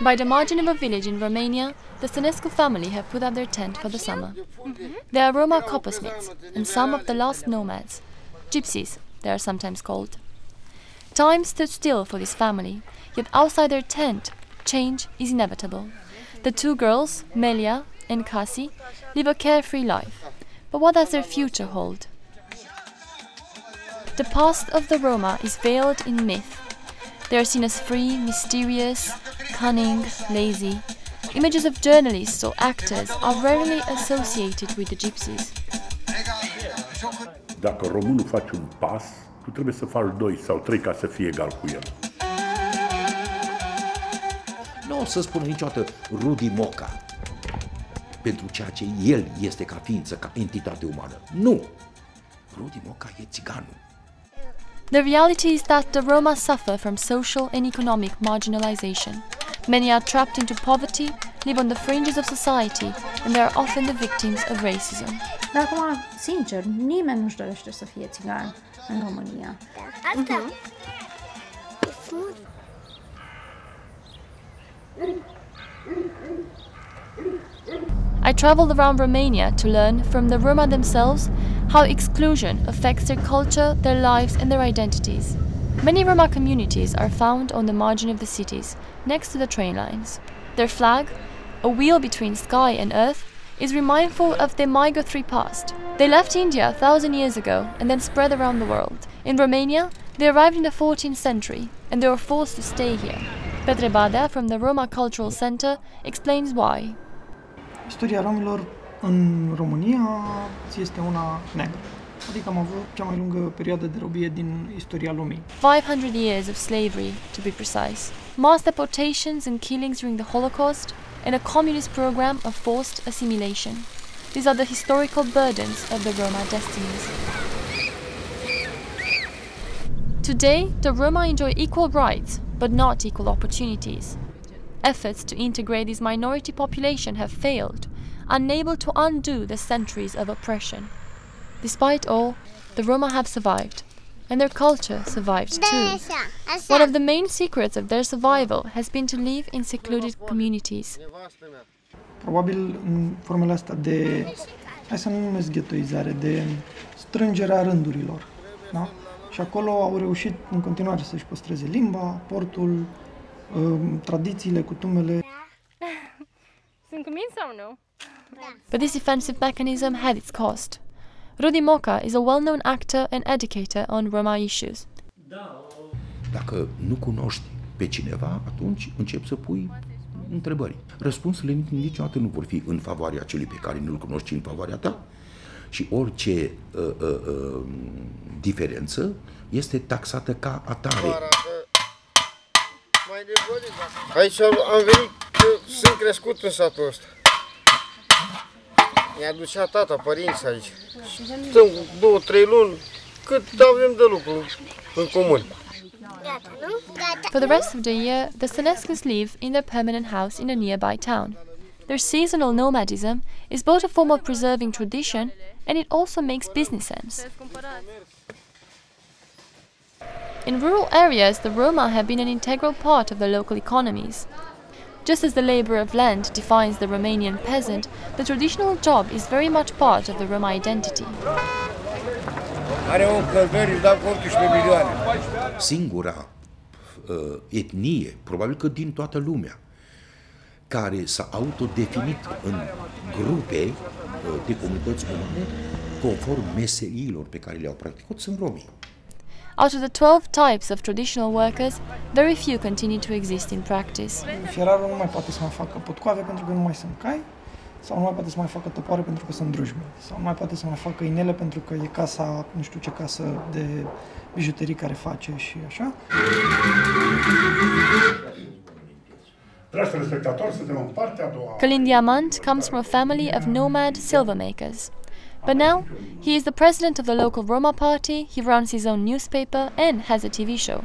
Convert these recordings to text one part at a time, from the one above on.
By the margin of a village in Romania, the Stănescu family have put up their tent for the summer. Mm-hmm. They are Roma coppersmiths and some of the last nomads. Gypsies, they are sometimes called. Time stood still for this family, yet outside their tent, change is inevitable. The two girls, Melia and Kasi, live a carefree life. But what does their future hold? The past of the Roma is veiled in myth. They are seen as free, mysterious, cunning, lazy. Images of journalists or actors are rarely associated with the gypsies. Dacă românul face un pas, tu trebuie să faci doi sau trei ca să fie egal cu el. Nu o să spună niciodată Rudi Moca pentru ceea ce el este ca ființă, ca entitate umană. Nu! Rudi Moca e țiganul. The reality is that the Roma suffer from social and economic marginalization. Many are trapped into poverty, live on the fringes of society, and they are often the victims of racism. Dar acum, sincer, nimeni nu-și dorește să fie țigan în România. Asta. E frumos. I traveled around Romania to learn from the Roma themselves how exclusion affects their culture, their lives, and their identities. Many Roma communities are found on the margin of the cities, next to the train lines. Their flag, a wheel between sky and earth, is remindful of their migratory past. They left India a thousand years ago and then spread around the world. In Romania, they arrived in the 14th century and they were forced to stay here. Petre Badea from the Roma Cultural Center explains why. Istoria romilor în România este una neagră. Adică am avut cea mai lungă perioadă de robie din istoria lumii. 500 years of slavery, to be precise. Mass deportations and killings during the Holocaust, and a communist program of forced assimilation. These are the historical burdens of the Roma destinies. Today, the Roma enjoy equal rights, but not equal opportunities. Efforts to integrate this minority population have failed, unable to undo the centuries of oppression. Despite all, the Roma have survived, and their culture survived too. Așa, așa. One of the main secrets of their survival has been to live in secluded communities. Probabil în formele astea de, hai să nu numesc ghetoizare, de strângerea rândurilor. Da? Și acolo au reușit în continuare să-și păstreze limba, portul, um, tradițiile, cutumele. Sunt cuminți sau nu? But this defensive mechanism had its cost. Rudi Moca is a well known actor and educator on Roma issues. Dacă nu cunoști pe cineva, atunci începi să pui întrebări. Răspunsurile niciodată nu vor fi în favoarea celui pe care nu-l cunoști, ci în favoarea ta. Și orice uh, uh, uh, diferență este taxată ca atare. Mai nebunit. Aici am venit, că sunt crescut în satul ăsta. Mi-a ducea tata, părinți aici. Stăm două, trei luni, cât avem de lucru în comun. For the rest of the year, the Stănescus live in their permanent house in a nearby town. Their seasonal nomadism is both a form of preserving tradition and it also makes business sense. In rural areas, the Roma have been an integral part of the local economies. Just as the labor of land defines the Romanian peasant, the traditional job is very much part of the Roma identity. Are o încălzări, își dau 18 milioane. Singura uh, etnie, probabil că din toată lumea, care s-a autodefinit în grupe uh, de comunități umane, conform meseriilor pe care le-au practicat, sunt romii. Out of the 12 types of traditional workers, very few continue to exist in practice. Fierarul nu mai poate să mai facă potcoave pentru că nu mai sunt cai, sau nu mai poate să mai facă topoare pentru că sunt drujme, sau nu mai poate să mai facă inele pentru că e casa, nu știu ce casă de bijuterii care face și așa. Dragi telespectatori, suntem în partea a doua. Colin Diamant comes from a family of nomad silver makers. But now, he is the president of the local Roma party, he runs his own newspaper, and has a TV show.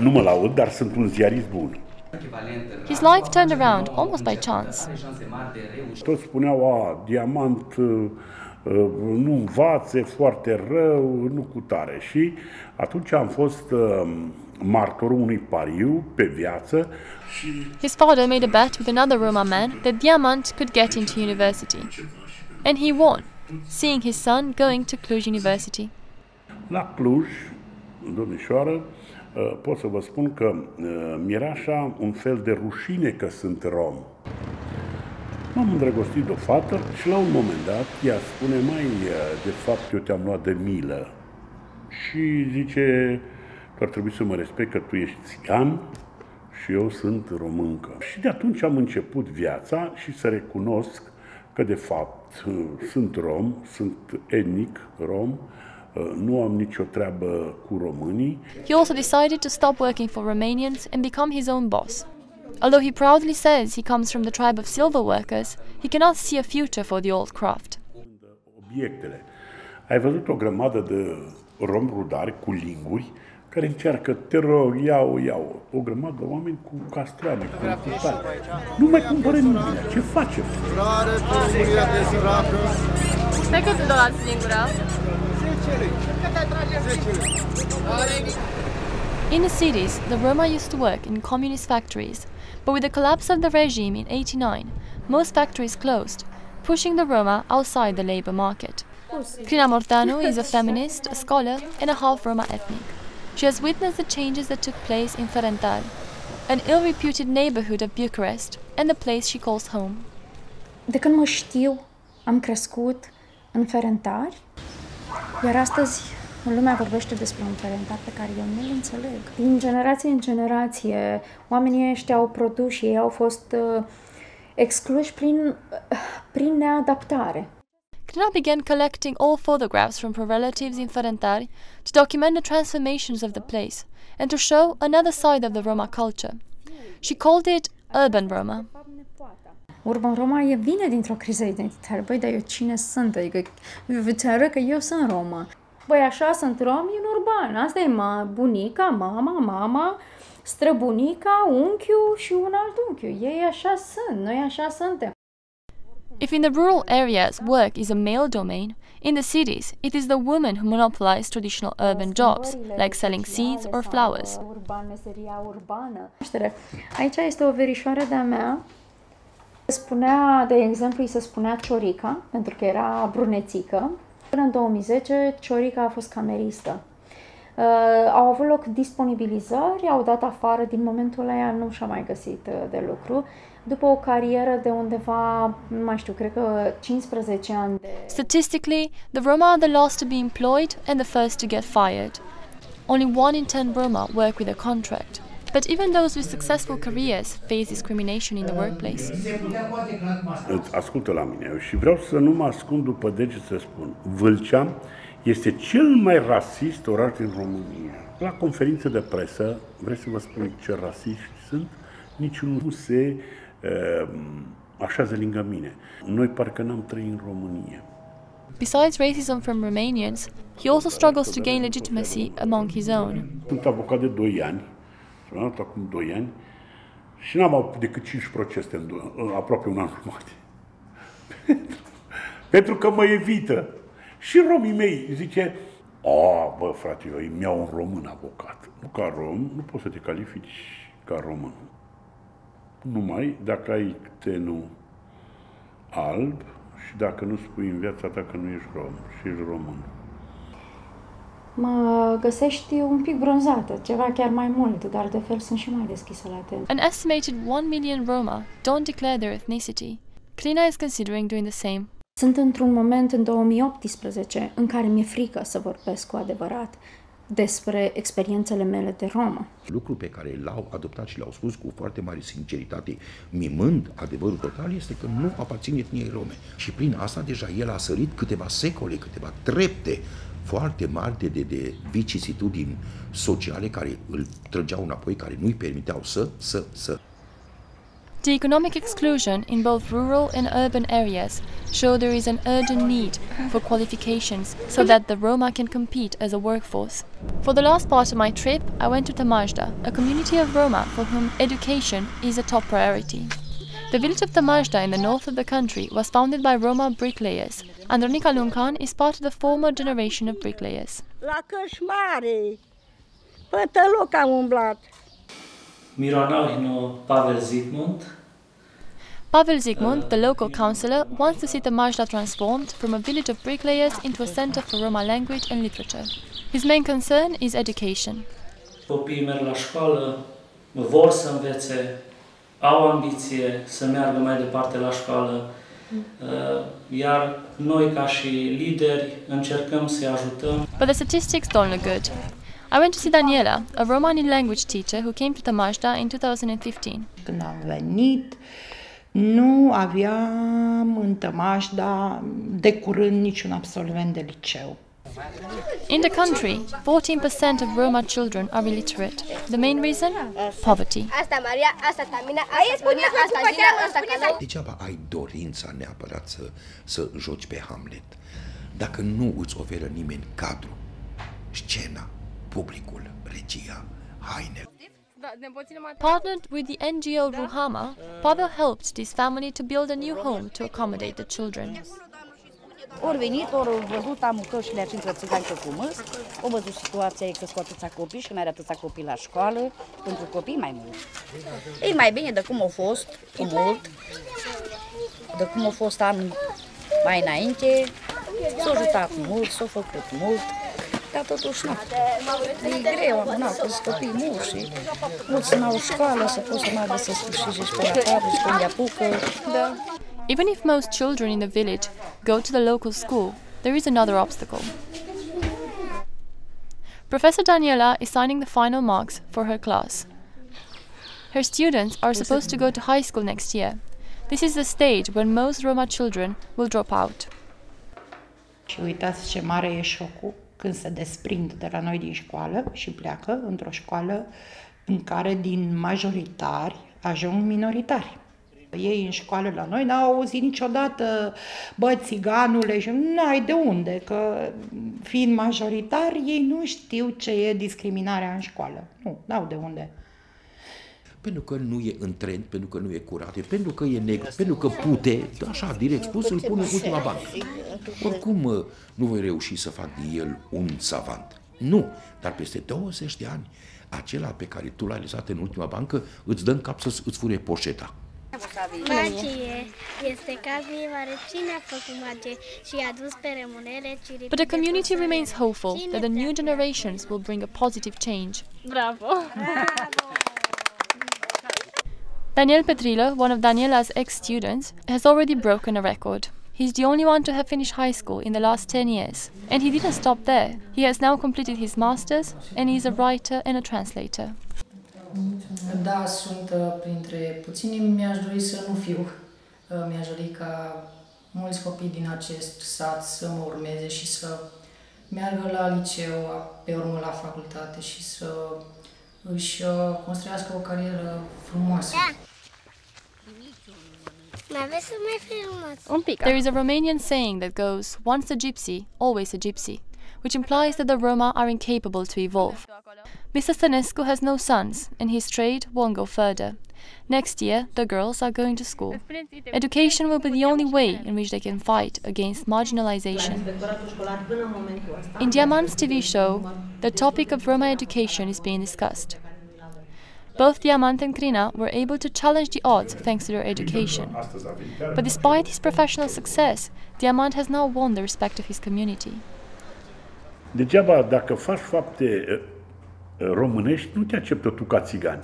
Nu mă laud, dar sunt un ziarist bun. His life turned around almost by chance. Toți spuneau, a, diamant uh, uh, nu învață, e foarte rău, nu cu tare. Și atunci am fost uh, martorul unui pariu pe viață His father made a bet with another Roma man that Diamant could get into university. And he won, seeing his son going to Cluj University. La Cluj, domnișoară, uh, pot să vă spun că uh, mi-era așa un fel de rușine că sunt rom. M-am îndrăgostit de o fată și la un moment dat ea spune, mai, uh, de fapt eu te-am luat de milă. Și zice, tu ar trebui să mă respect că tu ești țigan și eu sunt româncă. Și de atunci am început viața și să recunosc că de fapt sunt rom, sunt etnic rom, nu am nicio treabă cu românii. He also decided to stop working for Romanians and become his own boss. Although he proudly says he comes from the tribe of silver workers, he cannot see a future for the old craft. Obiectele. Ai văzut o grămadă de rom rudari cu linguri care încearcă, te rog, iau, iau. O grămadă de oameni cu castroane, cu încurtare. Nu mai cumpără nimeni. Ce facem? Rare pe România de săracă. Stai că te dau singura. 10 lei. In the cities, the Roma used to work in communist factories, but with the collapse of the regime in 89, most factories closed, pushing the Roma outside the labor market. Crina Mortanu is a feminist, a scholar, and a half Roma ethnic. She has witnessed the changes that took place in Ferentari, an ill reputed neighborhood of Bucharest, and the place she calls home. De când mă știu, am crescut în Ferentari, iar astăzi lumea vorbește despre un Ferentar pe care eu nu-l înțeleg. Din generație în generație, oamenii ăștia au produs și ei au fost uh, excluși prin, uh, prin neadaptare. Crina began collecting all photographs from her relatives in Ferentari to document the transformations of the place and to show another side of the Roma culture. She called it Urban Roma. Urban Roma vine dintr-o criză identitară. Băi, dar eu cine sunt? Adică îți arăt că eu sunt Roma. Băi, așa sunt romi în urban. Asta e ma, bunica, mama, mama, străbunica, unchiul și un alt unchiu. Ei așa sunt, noi așa suntem. If in the rural areas work is a male domain, in the cities it is the women who monopolize traditional urban jobs, like selling seeds or flowers. Aici este o verișoară de-a mea. Spunea, de exemplu, îi se spunea Ciorica, pentru că era brunețică. În 2010, Ciorica a fost cameristă. Uh, au avut loc disponibilizări, au dat afară, din momentul ăla nu și-a mai găsit uh, de lucru. După o carieră de undeva, nu mai știu, cred că 15 ani de... Statistically, the Roma are the last to be employed and the first to get fired. Only one in ten Roma work with a contract. But even those with successful careers face discrimination in the workplace. Îți ascultă la mine și vreau să nu mă ascund după deget să spun. Vâlcea este cel mai rasist oraș din România. La conferință de presă, vreți să vă spun ce rasiști sunt? Niciunul nu se uh, așează lângă mine. Noi parcă n-am trăit în România. Besides racism from Romanians, he also struggles to gain legitimacy among his own. Sunt avocat de 2 ani, am luat acum 2 ani, și n-am avut decât 5 procese în, do- în aproape un an jumate. pentru, pentru că mă evită. Și romii mei zice, a, bă, frate, eu îmi iau un român avocat. Nu ca rom, nu poți să te califici ca român. Numai dacă ai tenul alb și dacă nu spui în viața ta că nu ești rom și ești român. Mă găsești un pic bronzată, ceva chiar mai mult, dar de fel sunt și mai deschisă la atenție. An estimated 1 million Roma don't declare their ethnicity. Crina is considering doing the same. Sunt într-un moment în 2018 în care mi-e frică să vorbesc cu adevărat despre experiențele mele de romă. Lucru pe care l-au adoptat și l-au spus cu foarte mare sinceritate, mimând adevărul total, este că nu aparțin etniei rome. Și prin asta deja el a sărit câteva secole, câteva trepte foarte mari de, de, de vicisitudini sociale care îl trăgeau înapoi, care nu-i permiteau să, să, să. The economic exclusion in both rural and urban areas show there is an urgent need for qualifications so that the Roma can compete as a workforce. For the last part of my trip, I went to Tămașda, a community of Roma for whom education is a top priority. The village of Tămașda in the north of the country was founded by Roma bricklayers. Andronica Luncan is part of the former generation of bricklayers. La. Pavel Zygmunt. Pavel Zygmunt, the local councillor, wants to see Tămașda transformed from a village of bricklayers into a center for Roma language and literature. His main concern is education. Au ambiție să meargă mai departe la școală, uh, iar noi ca și lideri încercăm să-i ajutăm. But the statistics don't look good. I went to see Daniela, a Romani language teacher who came to Tămașda in 2015. Când am venit, nu aveam în Tămașda de curând niciun absolvent de liceu. In the country, 14% of Roma children are illiterate. The main reason? Poverty. Asta Maria, asta Tamina, asta Sonia, asta Gina, asta Cala. Degeaba ai dorința neapărat să, să joci pe Hamlet, dacă nu îți oferă nimeni cadru, scena, publicul, regia, hainele. Partnered with the NGO Ruhama, Pavel helped this family to build a new home to accommodate the children. Ori venit, ori văzut, am cășile aici între țigancă cu măs, au văzut situația e că sunt atâția copii și mai are atâția copii la școală, pentru copii mai mult. Ei, mai bine de cum au fost, cu mult, de cum au fost an mai înainte, s-au ajutat mult, s-au făcut mult, dar totuși nu. E greu, am nu, că sunt copii mulți și mulți n-au școală, să poți să meargă să sfârșit și pe la capă și când apucă. Da. Even if most children in the village go to the local school, there is another obstacle. Professor Daniela is signing the final marks for her class. Her students are supposed to go to high school next year. This is the stage when most Roma children will drop out. Și uitați ce mare e șocul când se desprind de la noi din școală și pleacă într-o școală în care din majoritari ajung minoritari. Ei în școală la noi n-au auzit niciodată, bă, țiganule, și n-ai de unde, că fiind majoritari, ei nu știu ce e discriminarea în școală. Nu, n-au de unde. Pentru că nu e în trend, pentru că nu e curat, pentru că e negru, pentru că pute, așa, direct spus, îl pun în ultima bancă. Oricum uh, nu voi reuși să fac de el un savant. Nu, dar peste 20 de ani, acela pe care tu l-ai lăsat în ultima bancă îți dă în cap să îți fure poșeta. Magie. Este cazul oare cine a făcut magie și a dus pe rămânele ciripii But the de community console? remains hopeful Cine that the new te-a generations will bring a positive change. Bravo! Daniel Petrilă, one of Daniela's ex-students, has already broken a record. He's the only one to have finished high school in the last 10 years. And he didn't stop there. He has now completed his master's and he is a writer and a translator. Da, sunt uh, printre puțini. Mi-aș nu fiu. Uh, Mi-aș dori ca mulți copii din acest sat să mă urmeze și să meargă la liceu, pe urmă la facultate și să își uh, construiască o carieră frumoasă. Mai aveți să mai filmați? Un pic. There is a Romanian saying that goes, once a gypsy, always a gypsy, which implies that the Roma are incapable to evolve. Mr. Stănescu has no sons, and his trade won't go further. Next year, the girls are going to school. Education will be the only way in which they can fight against marginalization. In Diamant's TV show, the topic of Roma education is being discussed. Both Diamant and Crina were able to challenge the odds thanks to their education. But despite his professional success, Diamant has now won the respect of his community. Degeaba dacă faci fapte românești, nu te acceptă tu ca țigani.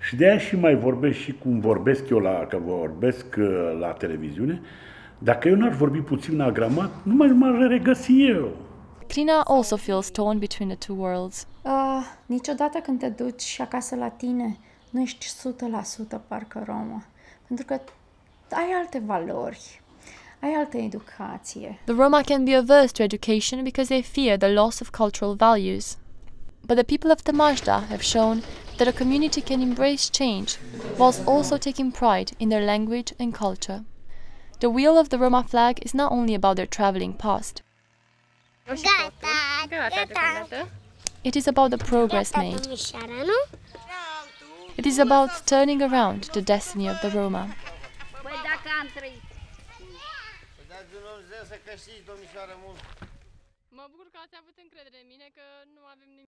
Și de aia și mai vorbesc și cum vorbesc eu la, că vorbesc eh, la televiziune, dacă eu n-aș vorbi puțin agramat, nu mai m-aș regăsi eu. Crina also feels torn between the two worlds. Uh, niciodată când te duci acasă la tine, nu ești 100% parcă romă. Pentru că ai alte valori, ai altă educație. The Roma can be averse to education because they fear the loss of cultural values. But the people of Tămașda have shown that a community can embrace change whilst also taking pride in their language and culture. The wheel of the Roma flag is not only about their traveling past, it is about the progress made. It is about turning around the destiny of the Roma.